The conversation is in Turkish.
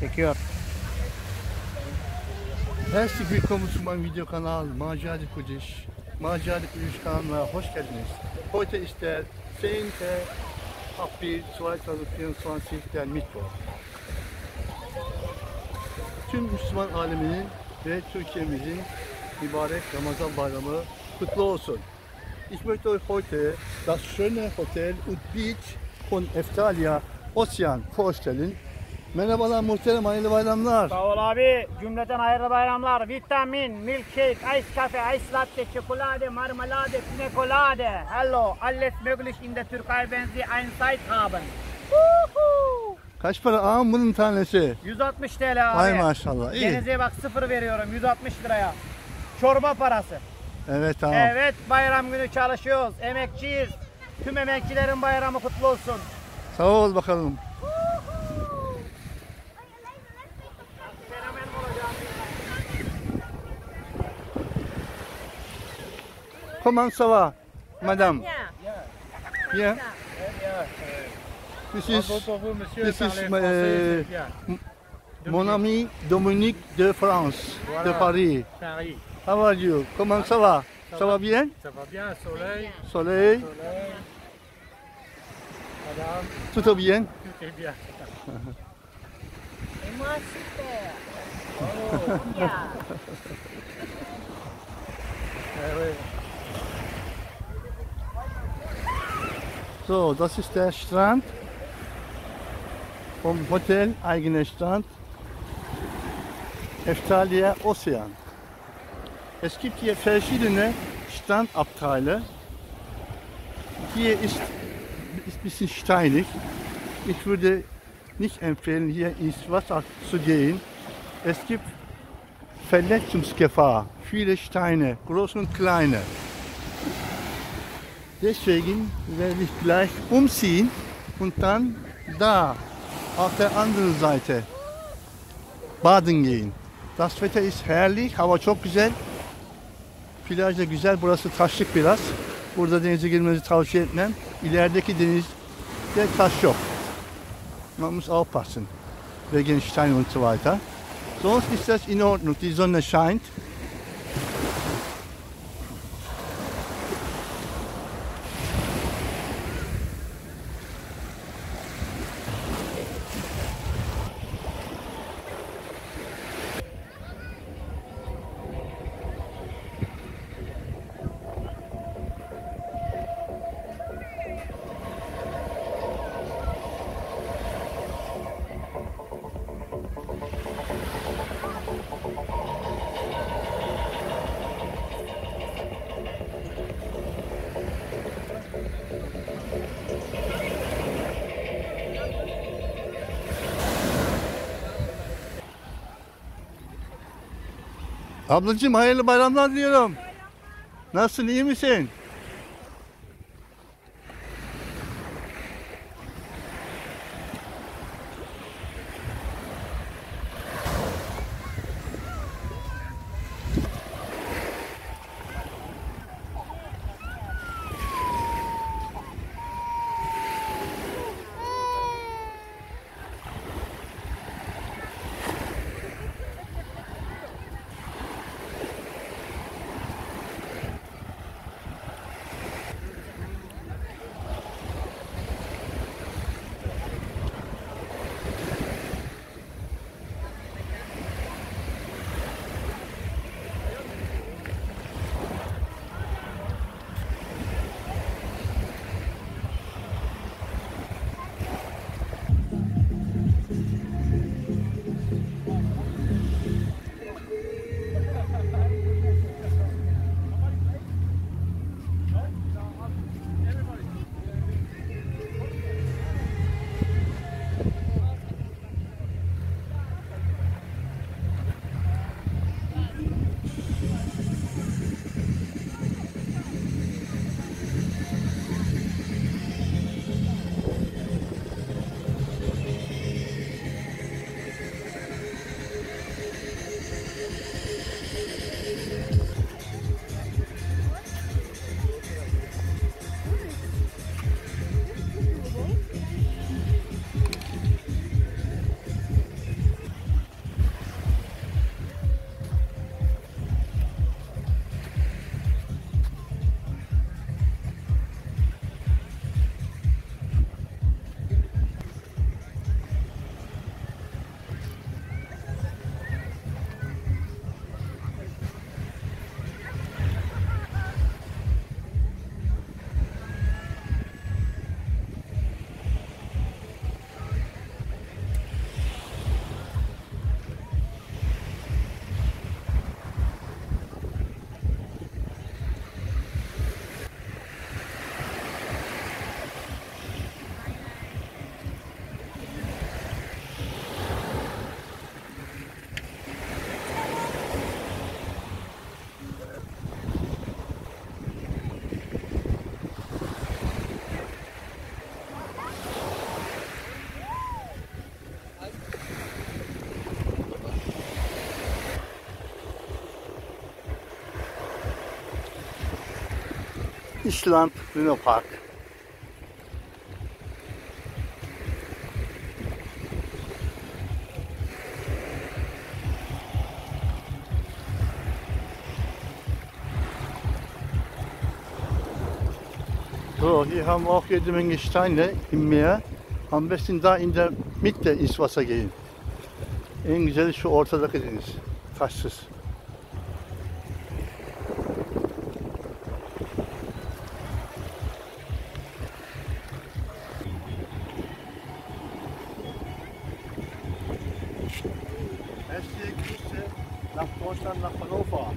Çekiyor. Herzlich willkommen zu meinem Videokanal Macari Kudiş. Macari Kudiş kanalına hoş geldiniz. Heute ist der 10. April 2024 der Mittwoch. Tüm Müslüman aleminin ve Türkiye'mizin mübarek Ramazan bayramı kutlu olsun. Ich möchte euch heute das schöne Hotel und Beach von Eftalia Ocean vorstellen. Merhabalar muhterem hayırlı bayramlar. Sağ ol abi. Cümleten hayırlı bayramlar. Vitamin, milkshake, ice cafe, ice latte, Schokolade, Marmelade, Pina Colade. Hallo, alles möglich in der Türkei, wenn Sie eine Zeit haben. Kaç para ağam bunun tanesi? 160 TL abi. Ay maşallah iyi. Denize bak sıfır veriyorum 160 liraya. Çorba parası. Evet tamam. Evet bayram günü çalışıyoruz. Emekçiyiz. Tüm emekçilerin bayramı kutlu olsun. Sağ ol bakalım. Comment ça va, madame? Bien. Bien. This is pour vous, monsieur. this is français, bien. mon ami Dominique de France, de. Paris. Paris. How are you? Comment ça va? Ça va bien? Ça va bien, soleil, Soleil, soleil. Madame, tout va bien? tout est bien. Et moi, super. Bien. Eh oui. So, das ist der Strand vom Hotel, eigener Strand. Eftalia Ocean. Es gibt hier verschiedene Strandabteile. Hier ist, ist ein bisschen steinig. Ich würde nicht empfehlen, hier ins Wasser zu gehen. Es gibt Verletzungsgefahr, viele Steine, große und kleine. Deswegen werde ich gleich umziehen und dann da auf der anderen Seite baden gehen. Das Wetter ist herrlich, hava çok güzel. Plaj da güzel, burası taşlık biraz. Burada denize girmenizi tavsiye etmem. İlerideki denizde taş yok. Man muss aufpassen, wegen Stein und so weiter. Sonst ist das in Ordnung, die Sonne scheint. Ablacığım hayırlı bayramlar diliyorum. Nasılsın iyi misin? Island Luna Park. So, hier haben auch jede Menge Steine im Meer. Am besten da in der Mitte ins Wasser gehen. En güzeli şu ortadaki deniz. Taşsız. Nach Deutschland, nach Hannover.